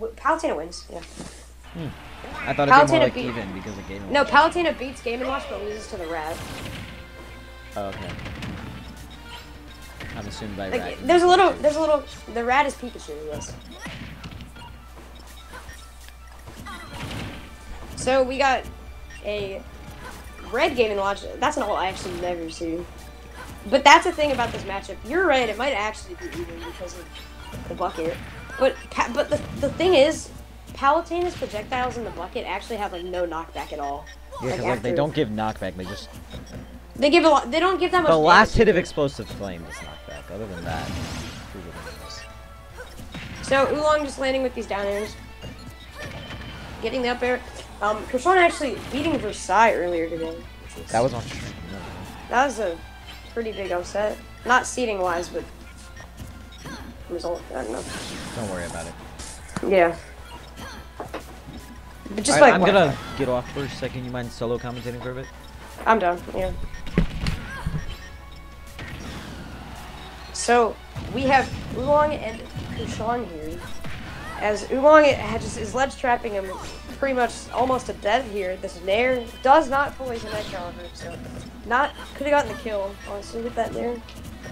Palutena wins. Yeah. Hmm. I thought it'd be more Palutena like even because of game. No, Palutena beats Game and Watch but loses to the Rat. Oh, okay. I'm assuming by Like, rat. there's a little, there's a little. The Rat is Pikachu. Yes. So we got a red Game and Watch. That's an all I actually never see. But that's the thing about this matchup. You're right. It might actually be even because of the bucket. But but the the thing is, Palutena's projectiles in the bucket actually have like no knockback at all. Yeah, like, like, they don't give knockback. They just They give a lot. They don't give that much. the last hit of explosive flame is knockback. Other than that, who really knows? So Oolong just landing with these down airs, getting the up air. Um, Kurshaun actually beating Versailles earlier today. That was on stream. that was a pretty big upset. Not seating wise, but result. I don't know. Don't worry about it. Yeah. But just Alright, like I'm what- gonna get off for a second. You mind solo commentating for a bit? I'm done. Yeah. So we have Oolong and Kurshaun here. As Oolong just is ledge trapping him pretty much almost to death here. This Nair does not fully connect, however, so not could have gotten the kill honestly with that Nair.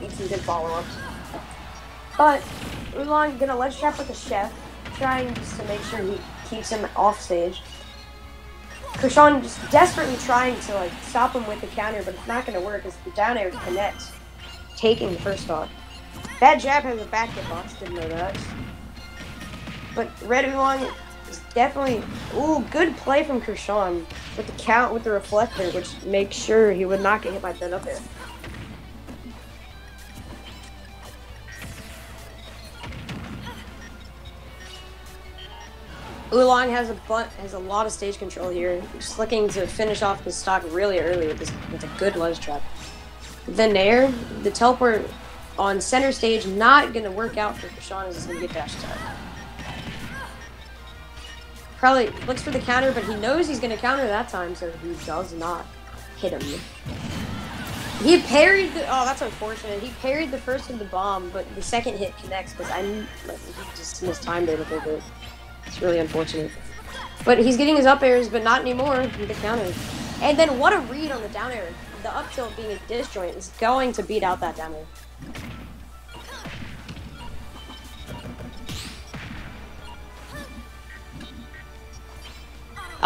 ET did follow up. But Oolong gonna ledge trap with the chef, trying just to make sure he keeps him off stage. Kurshaun just desperately trying to like stop him with the counter, but it's not going to work as the down air connects, taking the first off. That jab has a back hit box, didn't know that. But Red Oolong is definitely ooh good play from Kurshaun with the count with the reflector, which makes sure he would not get hit by that up air. Oolong has a bun- has a lot of stage control here. Just looking to finish off the stock really early with this with a good ledge trap. The Nair, the teleport on center stage, not gonna work out for Kurshaun as gonna get dash attack. Probably looks for the counter, but he knows he's gonna counter that time, so he does not hit him. He parried the. Oh, that's unfortunate. He parried the first of the bomb, but the second hit connects because I like, he just mistimed it a little bit. It's really unfortunate. But he's getting his up airs, but not anymore the counter. And then what a read on the down air. The up tilt being a disjoint is going to beat out that down air.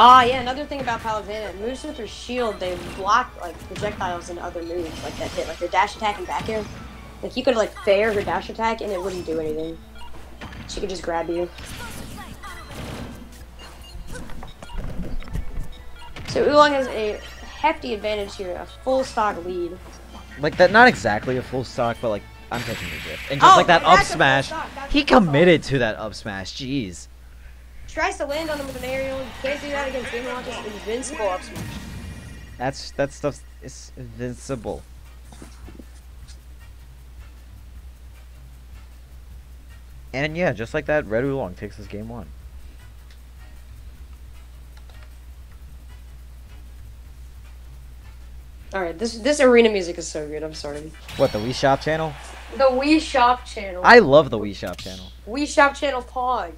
Ah, yeah, another thing about Palutena, moves with her shield, they block like projectiles and other moves like that hit, like her dash attack and back air. Like you could like fair her dash attack and it wouldn't do anything. She could just grab you. So Oolong has a hefty advantage here, a full stock lead. Like that, not exactly a full stock, but like I'm taking the drift. And just Oh, like that up that's a full smash, he a full stock. committed to that up smash. Jeez. Tries to land on him with an aerial. You can't do that against Game & Watch's invincible up smash. That's that stuff is invincible. And yeah, just like that, Red Oolong takes his game one. Alright, this this arena music is so good, I'm sorry. What the Wii Shop channel? The Wii Shop channel. I love the Wii Shop channel. Wii Shop channel Pog.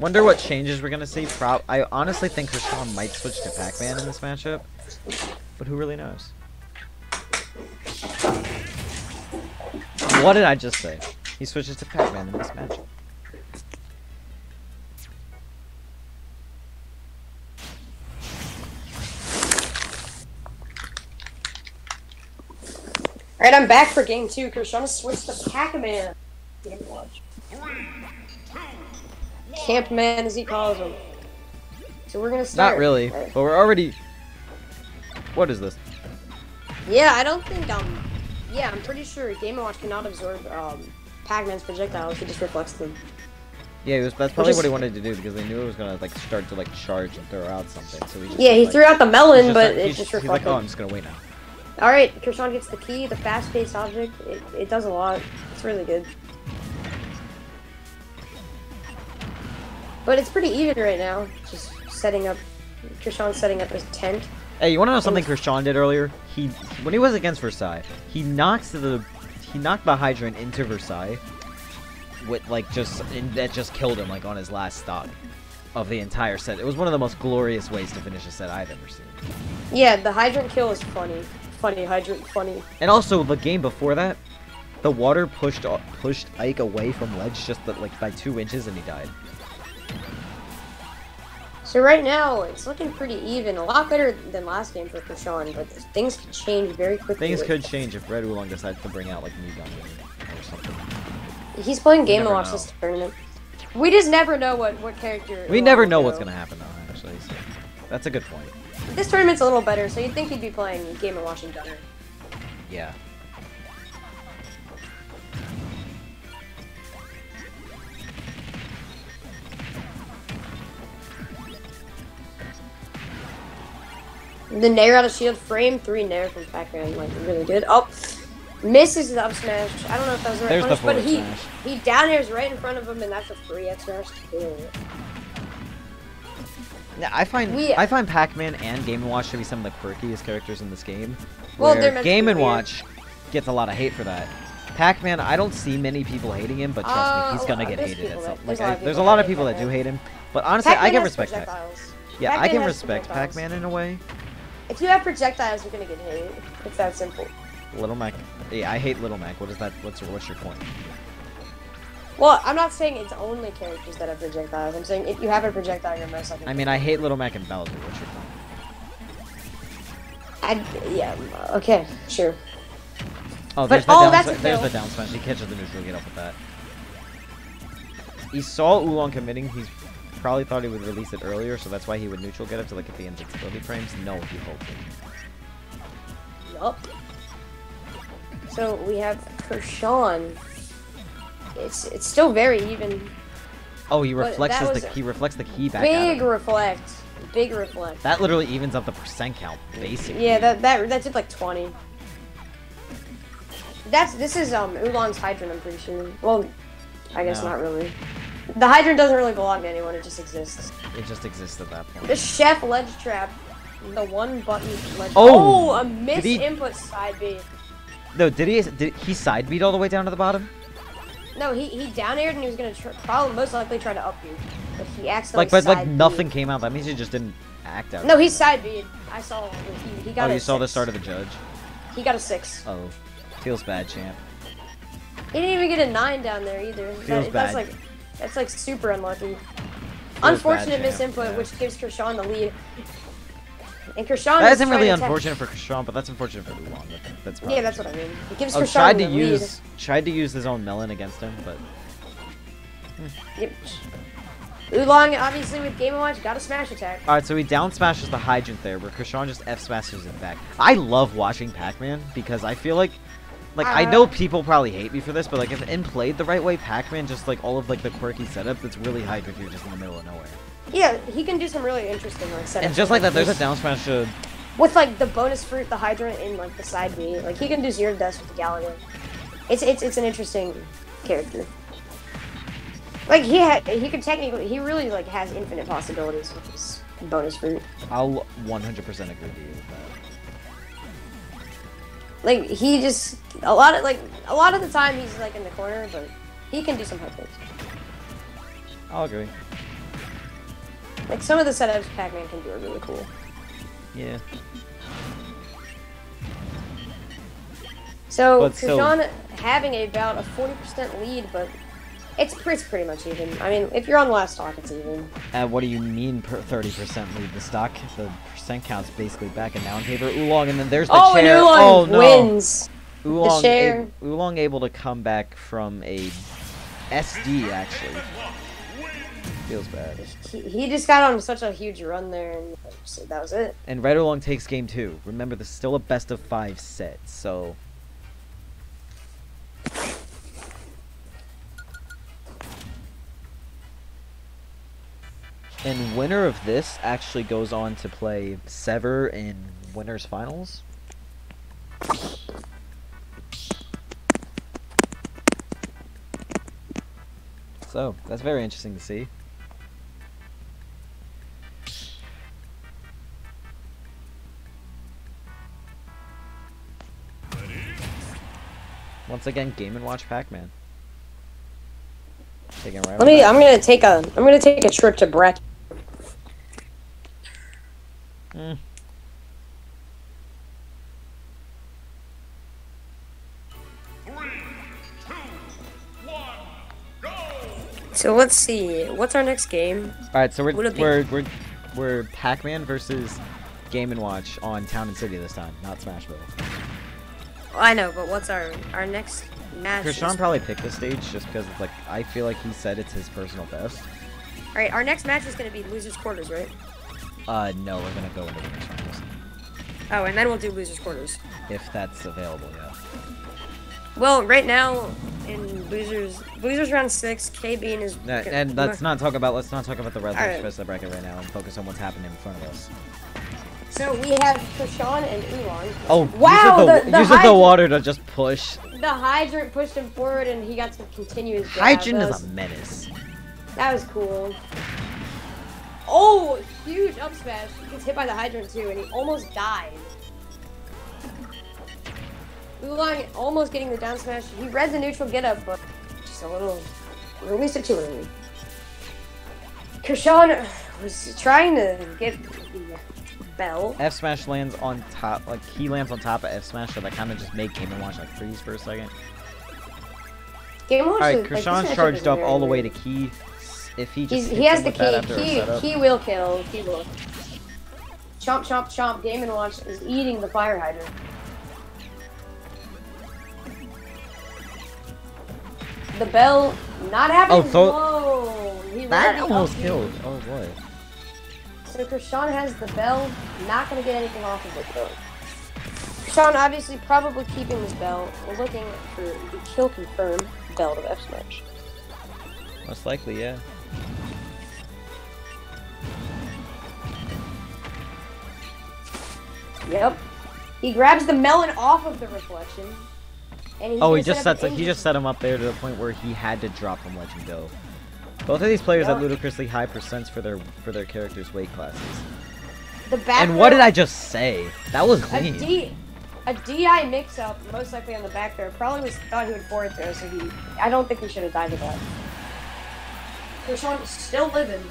Wonder what changes we're gonna see. Pro- I honestly think Kurshaun might switch to Pac-Man in this matchup, but who really knows? What did I just say? He switches to Pac-Man in this matchup. Alright, I'm back for game two. Krishana switched to Pac-Man. Game watch. Campman, as he calls him. So we're gonna start. Not really, but we're already. What is this? Yeah, I don't think um. Yeah, I'm pretty sure Game Watch cannot absorb um Pac-Man's projectiles. He just reflects them. Yeah, it was, that's probably is- what he wanted to do because they knew it was gonna like start to like charge and throw out something. So he just Yeah, he like, threw out the melon, just but like- it just he's like, oh, I'm just gonna wait now. All right, Kurshaun gets the key, the fast-paced object. It, it does a lot. It's really good. But it's pretty even right now. Just setting up Kurshaun setting up his tent. Hey, you want to know something Kurshaun did earlier? He when he was against Versailles, he knocked the he knocked the Hydrant into Versailles with like just and that just killed him like on his last stock of the entire set. It was one of the most glorious ways to finish a set I've ever seen. Yeah, the hydrant kill is funny. Funny hydrant, funny. And also the game before that, the water pushed pushed Ike away from ledge just like by two inches and he died. So right now, it's looking pretty even. A lot better than last game for Kurshaun, but things could change very quickly. Things could change if Red Oolong decides to bring out, like, new gun or something. He's playing Game & Watch this tournament. We just never know what, what character... We never know what's going to happen, though, actually, so... That's a good point. This tournament's a little better, so you'd think he'd be playing Game & Watch and Gunner. Yeah. The Nair out of shield frame, three Nair from Pac-Man, like really good. Oh, misses the up smash. I don't know if that was the right There's punish, the but he smash. he down airs right in front of him, and that's a free up smash too. Yeah, I find We- I find Pac-Man and Game and Watch to be some of the quirkiest characters in this game. Well, they're Game and. Watch gets a lot of hate for that. Pac-Man, I don't see many people hating him, but trust Uh, me, he's gonna get there's hated at some. that- Like, there's a lot I, of there's a people lot that of people that do hate him, but honestly, I Pac-Man can respect that. Yeah, I can respect. Pac-Man in a way. If you have projectiles, you're gonna get hit. It's that simple. Little Mac, yeah, I hate Little Mac. What is that? What's your, what's your point? Well, I'm not saying it's only characters that have projectiles. I'm saying if you have a projectile, you're most likely. I mean, I hate Little Mac and Bowser. What's your point? I'd, yeah. Okay. Sure. Oh, But- there's the oh, down. that's There's the down smash. He catches the neutral. Get up with that. He saw Oolong committing. He's probably thought he would release it earlier, so that's why he would neutral get up to like at the invincibility frames. No, he hoped it. Yup. So we have Kurshaun. It's it's still very even. Oh, he reflects the he reflects the key back Big reflect. Big reflect. That literally evens up the percent count, basically. Yeah, that that that did like 20. That's this is um Oolong's hydrant. I'm pretty sure. Well, I guess No. not really. The hydrant doesn't really belong to anyone. It just exists. It just exists at that point. The chef ledge trap. The one button ledge. Trap. Oh! a miss Did he- input side B. No, did he? Did he side beat all the way down to the bottom? No, he he down aired and he was gonna probably most likely try to up you, but he accidentally Like, but like nothing came out. That means he just didn't act out. No, he side beat. I saw. He, he got. Oh, you saw the start of the judge. He got a six. Oh, feels bad, champ. He didn't even get a nine down there either. Feels That, bad. that's like that's like super unlucky. bad, Unfortunate misinput, yeah. which gives Kurshaun the lead. And Kurshaun That isn't really unfortunate for Kurshaun, but that's unfortunate for Oolong. That- That's probably yeah, that's what I mean. It gives Oh, Kurshaun tried to the use tried to use his own melon against him, but lead. Yep. Oolong, obviously, with Game Watch, got a smash attack. all right. So he down smashes the hydrant there, where Kurshaun just f smashes it back. I love watching Pac-Man because I feel like, like I Uh, know people probably hate me for this, but like if in played the right way, Pac-Man just like all of like the quirky setups, it's really hype if you're just in the middle of nowhere. Yeah, he can do some really interesting like setups. And just like that, there's a down smash to with like the bonus fruit, the hydrant, and like the side B. Like he can do zero deaths with the Gallagher. It's it's it's an interesting character. Like he ha- he could technically he really like has infinite possibilities with his bonus fruit. I'll 100% agree with you with that. Like he just a lot of like a lot of the time he's like in the corner, but he can do some high things. I'll agree. Like some of the setups Pac-Man can do are really cool. Yeah. So still- having about a forty percent lead, but it's it's pretty much even. I mean, if you're on the last stock, it's even. Uh, what do you mean per 30% lead the stock? The percent count's basically back and down favor Oolong, and then there's the oh, and chair. Oolong oh no! wins. Oolong, chair. a- Oolong able to come back from a SD actually. Feels bad. He, he just got on such a huge run there, and that was it. And Red Oolong takes game two. Remember, this is still a best of five set, so. And winner of this actually goes on to play Sever in Winners Finals. So, that's very interesting to see. Once again, Game and Watch Pac-Man. Right Let me. Back. I'm gonna take a. I'm gonna take a trip to Brett. Mm. So let's see. What's our next game? All right, so we're Would it we're we're we're Pac-Man versus Game and Watch on Town and City this time, not Smash Bros. I know, but what's our our next match? Kurshaun is- probably picked this stage just because it's like I feel like he said it's his personal best. All right, our next match is gonna be losers quarters, right? Uh, no, we're gonna go into winners finals Oh, and then we'll do losers quarters. if that's available. Yeah. Well, right now in losers losers round six, KB Bean is. Uh, and let's not talk about let's not talk about the red right. rest of the bracket right now and focus on what's happening in front of us. So we have Kurshaun and Oolong. Oh, Wow, use the, the- the the water to just push. The hydrant pushed him forward, and he got to continue his. Hydrant is a menace. That was cool. Oh, huge up smash. He gets hit by the hydrant too, and he almost died. Oolong almost getting the down smash. He read the neutral get up, but just a little released it too early. Kurshaun was trying to get the bell. F smash lands on top, like he lands on top of F smash, so that kind of just made Game and Watch like freeze for a second. Game Watch All right, like, Kurshaun's matchup charged up all the way to key. If he just he has the with that after a key. Key, key will kill. He will. Chomp, chomp, chomp. Game and Watch is eating the fire hydrant. The bell not happening. Oh, so- Whoa! He that almost up killed. Oh boy. So Kurshaun has the bell, not gonna get anything off of it though. Kurshaun obviously probably keeping this bell. We're looking for the kill confirm bell of F smash. Most likely, yeah. Yep. He grabs the melon off of the reflection. And he's Oh, he just set sets he just set him up there to the point where he had to drop from Legend Go. Both of these players have ludicrously high percents for their for their characters' weight classes. The back And what did I just say? That was A clean. D, a DI mix-up, most likely on the back there. Probably was thought he would forward throw, so he. I don't think he should have died to that. Kurshaun is still living,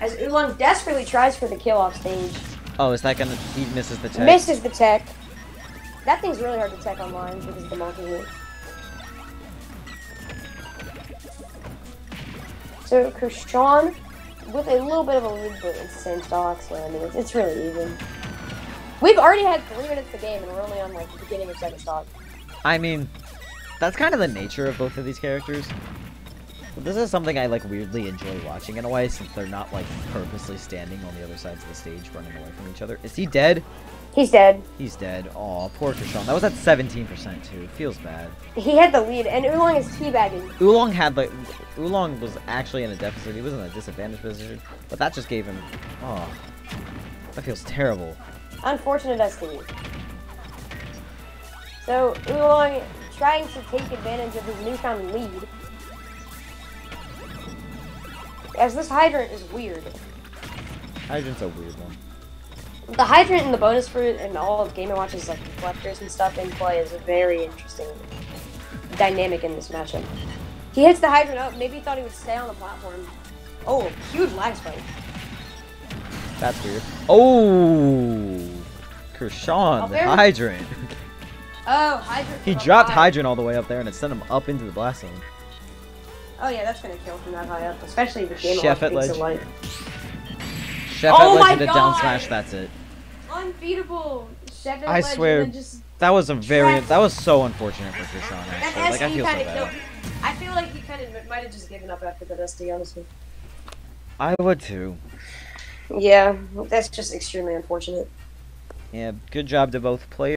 as Oolong desperately tries for the kill off stage, Oh, is that gonna? He misses the tech. misses the tech. That thing's really hard to tech online because of the multi hit. So Kurshaun, with a little bit of a lead, but it's the same stocks. So I mean, it's, it's really even. We've already had three minutes of the game, and we're only on like the beginning of second stock. I mean, that's kind of the nature of both of these characters. But this is something I like weirdly enjoy watching in a way, since they're not like purposely standing on the other sides of the stage, running away from each other. Is he dead? He's dead. He's dead. Aw, poor Kurshaun. That was at 17% too. Feels bad. He had the lead, and Oolong is teabagging. Oolong had like Oolong was actually in a deficit. He was in a disadvantaged position, but that just gave him. Oh, that feels terrible. Unfortunate destiny. So Oolong trying to take advantage of his newfound lead. As this hydrant is weird. Hydrant's a weird one. The hydrant and the bonus fruit and all of Game & Watch's like reflectors and stuff in play is a very interesting dynamic in this matchup. He hits the hydrant up, maybe he thought he would stay on the platform. Oh, huge lag spike. That's weird. Oh, Kurshaun, the hydrant. Oh, hydrant. he dropped high. hydrant all the way up there, and it sent him up into the blast zone. Oh yeah, that's gonna kill from that high up, especially if Game Chef at ledge. light. Chef Oh at ledge and a down smash. That's it. Unbeatable. Chef at I ledge swear, just, That was a very. That was so unfortunate for Kurshaun. that Actually, like I feel so kind of killed. bad. I feel like he kind of might have just given up after that SD, honestly. I would too. Yeah, that's just extremely unfortunate. Yeah, good job to both players.